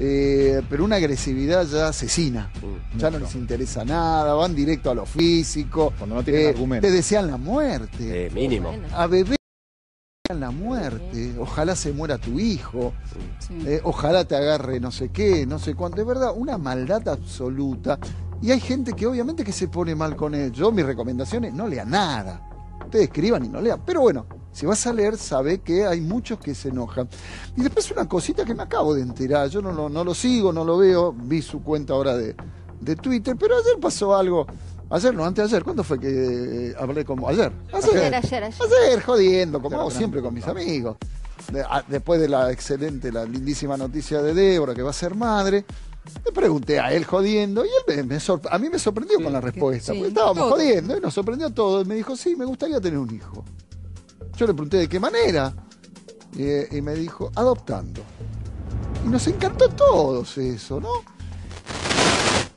eh, pero una agresividad ya asesina. Ya no les interesa nada, van directo a lo físico. Cuando no tienen eh, argumento. Te desean la muerte. Eh, mínimo. A bebé la muerte. Ojalá se muera tu hijo. sí. Eh, ojalá te agarre no sé qué, no sé cuánto. De verdad, una maldad absoluta. Y hay gente que obviamente que se pone mal con él. Yo, mis recomendaciones, no lean nada. Ustedes escriban y no lean. Pero bueno, si vas a leer, sabe que hay muchos que se enojan. Y después una cosita que me acabo de enterar. Yo no lo, no lo sigo, no lo veo. Vi su cuenta ahora de, de Twitter. Pero ayer pasó algo. Ayer, no, antes de ayer. ¿Cuándo fue que eh, hablé como ayer? Ayer, ayer, ayer. Ayer, jodiendo, como hago siempre con mis amigos. De- a- después de la excelente, la lindísima noticia de Débora, que va a ser madre, le pregunté a él jodiendo y él me, me a mí me sorprendió con la respuesta. sí, porque estábamos todo. jodiendo y nos sorprendió todo. Y me dijo, sí, me gustaría tener un hijo. Yo le pregunté de qué manera. Y, y me dijo, adoptando. Y nos encantó a todos eso, ¿no?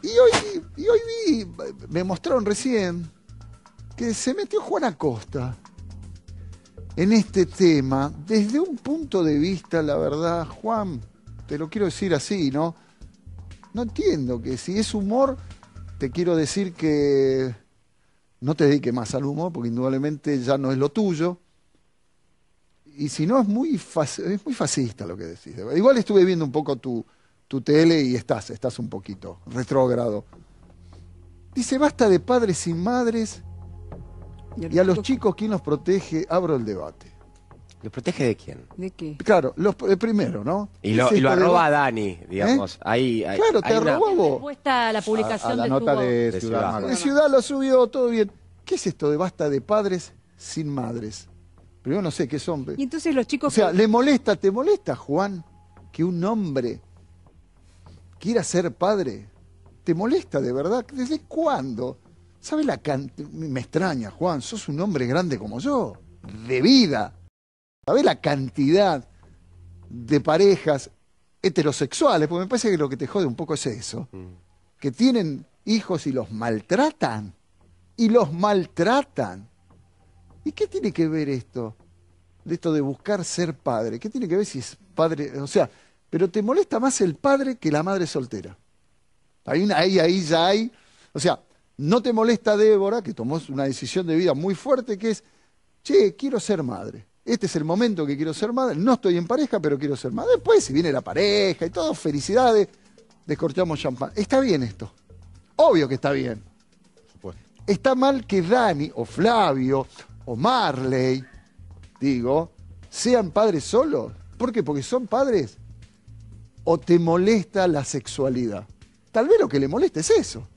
Y hoy, y hoy vi, me mostraron recién que se metió Juan Acosta en este tema desde un punto de vista, la verdad, Juan, te lo quiero decir así, ¿no? No entiendo que si es humor, te quiero decir que no te dedique más al humor, porque indudablemente ya no es lo tuyo. Y si no, es muy, es muy fascista lo que decís. Igual estuve viendo un poco tu, tu tele y estás, estás un poquito retrógrado. Dice, basta de padres sin madres y a los chicos, ¿quién los protege? Abro el debate. ¿Lo protege de quién? ¿De qué? Claro, los, eh, primero, ¿no? Y lo, ¿Qué es y lo arroba ba- a Dani, digamos. Ahí, ahí- Claro, te hay una- arrobó a vos. Respuesta a la publicación a, a la de nota tu- de, de Ciudad, Ciudad. De ciudad lo subió, todo bien. ¿Qué es esto de basta de padres sin madres? Primero no sé qué son. Y entonces los O chicos... sea, ¿le molesta, te molesta, Juan, que un hombre quiera ser padre? ¿Te molesta de verdad? ¿Desde cuándo? ¿Sabes la cantidad? Me extraña, Juan, sos un hombre grande como yo, de vida. ¿Sabes la cantidad de parejas heterosexuales? Porque me parece que lo que te jode un poco es eso. Que tienen hijos y los maltratan. Y los maltratan. ¿Y qué tiene que ver esto? De esto de buscar ser padre. ¿Qué tiene que ver si es padre? O sea, pero te molesta más el padre que la madre soltera. Hay una, ahí, ahí ya hay. O sea, no te molesta Débora, que tomó una decisión de vida muy fuerte, que es, che, quiero ser madre. Este es el momento que quiero ser madre. No estoy en pareja, pero quiero ser madre. Después, si viene la pareja y todo, felicidades, descorchamos champán. Está bien esto. Obvio que está bien. Está mal que Dani o Flavio o Marley, digo, sean padres solos. ¿Por qué? Porque son padres o te molesta la sexualidad. Tal vez lo que le molesta es eso.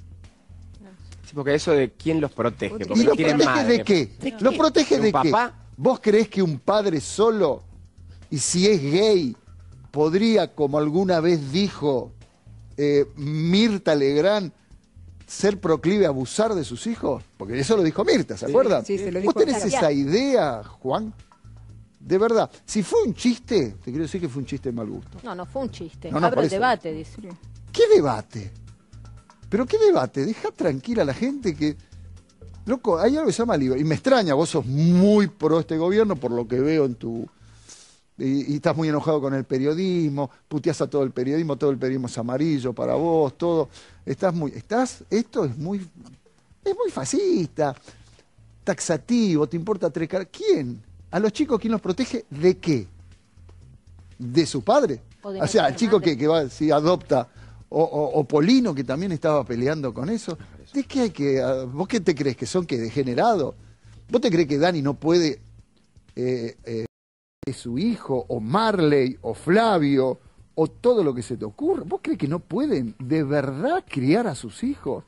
Sí, porque eso de quién los protege. Porque ¿Y los protege madre. de qué? ¿De ¿Los qué? protege ¿De qué? papá? ¿Vos creés que un padre solo, y si es gay, podría, como alguna vez dijo eh, Mirta Legrand, ser proclive a abusar de sus hijos? Porque eso lo dijo Mirta, ¿se acuerdan? sí, se lo ¿Vos dijo tenés Mirta. esa idea, Juan? De verdad, si fue un chiste, te quiero decir que fue un chiste de mal gusto. No, no fue un chiste. No, por el debate, dice. ¿Qué debate? ¿Pero qué debate? Deja tranquila a la gente que... Loco, hay algo que se llama libertad. Y me extraña, vos sos muy pro este gobierno por lo que veo en tu... Y, y estás muy enojado con el periodismo, puteás a todo el periodismo, todo el periodismo es amarillo para vos, todo. Estás muy... Estás... Esto es muy... Es muy fascista, taxativo, te importa trecar. ¿Quién? ¿A los chicos quién los protege? ¿De qué? ¿De su padre? O O sea, el chico que, que va, si adopta, o, o- o Polino, que también estaba peleando con eso. ¿De qué hay que.? ah, ¿Vos qué te crees? ¿Que son que degenerados? ¿Vos te crees que Dani no puede. Eh, eh, de su hijo, o Marley, o Flavio, o todo lo que se te ocurra? ¿Vos crees que no pueden de verdad criar a sus hijos?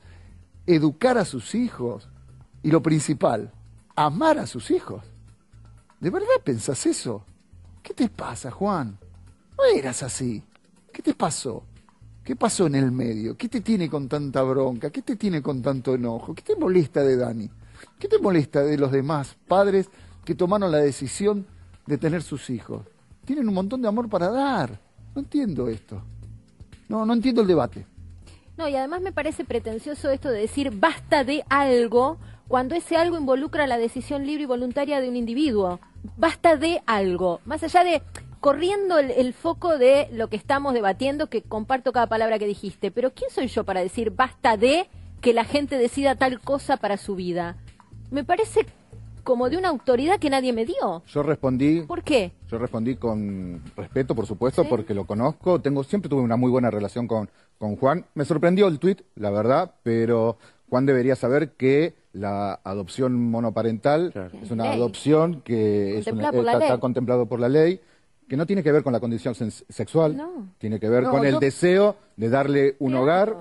Educar a sus hijos. Y lo principal, amar a sus hijos. ¿De verdad pensás eso? ¿Qué te pasa, Juan? No eras así. ¿Qué te pasó? ¿Qué pasó en el medio? ¿Qué te tiene con tanta bronca? ¿Qué te tiene con tanto enojo? ¿Qué te molesta de Dani? ¿Qué te molesta de los demás padres que tomaron la decisión de tener sus hijos? Tienen un montón de amor para dar. No entiendo esto. No, no entiendo el debate. No, y además me parece pretencioso esto de decir basta de algo cuando ese algo involucra la decisión libre y voluntaria de un individuo. Basta de algo. Más allá de corriendo el, el foco de lo que estamos debatiendo, que comparto cada palabra que dijiste, pero ¿quién soy yo para decir basta de que la gente decida tal cosa para su vida? Me parece como de una autoridad que nadie me dio. Yo respondí, ¿Por qué? yo respondí con respeto, por supuesto, Sí. porque lo conozco. Tengo, siempre tuve una muy buena relación con, con Juan. Me sorprendió el tuit, la verdad, pero Juan debería saber que la adopción monoparental Claro. es una Ley. adopción que es una- Contemplada por la está, está ley. contemplado por la ley, que no tiene que ver con la condición sexual, No. tiene que ver No, con el yo- deseo de darle un Claro. hogar,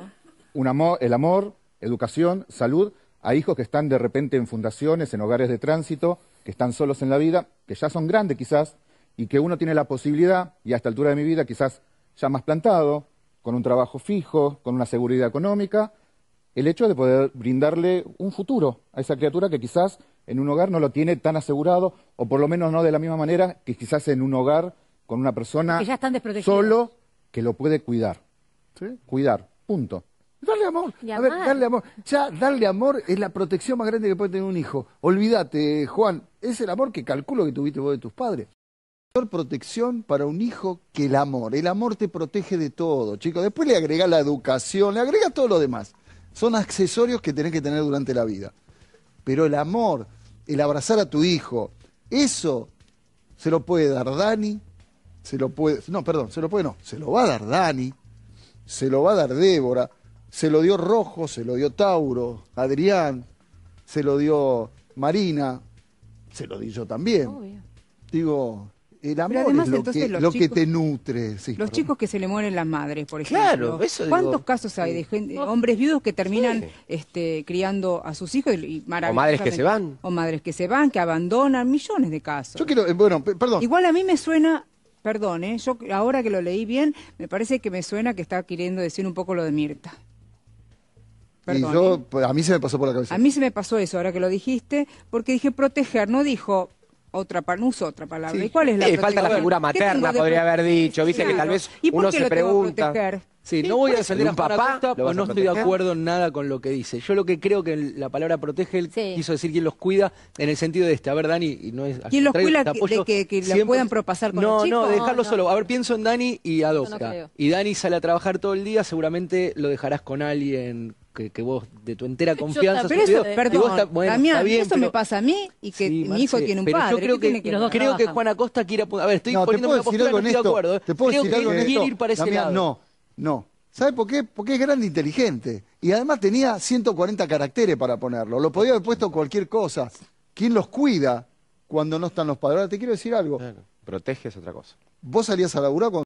un amor, el amor, educación, salud a hijos que están de repente en fundaciones, en hogares de tránsito, que están solos en la vida, que ya son grandes quizás, y que uno tiene la posibilidad, y a esta altura de mi vida quizás ya más plantado, con un trabajo fijo, con una seguridad económica, el hecho de poder brindarle un futuro a esa criatura que quizás en un hogar no lo tiene tan asegurado, o por lo menos no de la misma manera que quizás en un hogar con una persona Que ya están desprotegidos. solo que lo puede cuidar. ¿Sí? Cuidar, punto. Darle amor. A ver, amor. Ya, darle amor es la protección más grande que puede tener un hijo. Olvídate, Juan, es el amor que calculo que tuviste vos de tus padres. Mayor protección para un hijo que el amor. El amor te protege de todo, chicos. Después le agrega la educación, le agrega todo lo demás. Son accesorios que tenés que tener durante la vida. Pero el amor, el abrazar a tu hijo, eso se lo puede dar Dani, se lo puede, no, perdón, se lo puede no, se lo va a dar Dani, se lo va a dar Débora, se lo dio Rojo, se lo dio Tauro, Adrián, se lo dio Marina, se lo di yo también. Obvio. Digo, el amor además, es lo, que, te nutre. Sí, Los perdón. chicos que se le mueren las madres, por ejemplo. Claro, eso ¿Cuántos digo. casos hay de gente, hombres viudos que terminan Sí. este, criando a sus hijos y, y O madres que se van. O madres que se van, que abandonan, millones de casos. Yo quiero, eh, bueno, pe- perdón, Igual a mí me suena, perdón, ¿eh? yo ahora que lo leí bien, me parece que me suena que está queriendo decir un poco lo de Mirta. Y yo, ¿eh? pues, a mí se me pasó por la cabeza. A mí se me pasó eso ahora que lo dijiste, porque dije proteger, no dijo otra palabra, no usó otra palabra. Sí. ¿Y cuál es la Sí, falta la figura ¿Qué materna, de podría haber dicho, viste que tal vez ¿Y por uno se pregunta. proteger? Sí, no voy a defender ¿de a un papá no estoy de acuerdo en nada con lo que dice. Yo lo que creo que la palabra protege él Sí. quiso decir quién los cuida en el sentido de este. A ver, Dani, y no es. ¿Quién los cuida de que- que la puedan propasar con no, los chicos? No, dejarlo No, no. solo. A ver, pienso en Dani y adopta. y Dani sale a trabajar todo el día, seguramente lo dejarás con alguien que, que vos, de tu entera confianza. Pero eso, y perdón, vos está- bueno, Damián, está bien, eso me pasa a mí y que Sí, mi hijo Marce, tiene un pero padre. Yo creo ¿qué que, que creo que. Juan Acosta quiere apuntar. A ver, estoy no, te poniendo puedo una postura, no estoy de esto. acuerdo. ¿eh? Te puedo creo decir que algo en quiere esto. ir para ese Damián, lado. No, no. ¿Sabe por qué? Porque es grande e inteligente. Y además tenía 140 caracteres para ponerlo. Lo podía haber puesto cualquier cosa. ¿Quién los cuida cuando no están los padres? Ahora te quiero decir algo. Claro, Protege es otra cosa. Vos salías a laburar cuando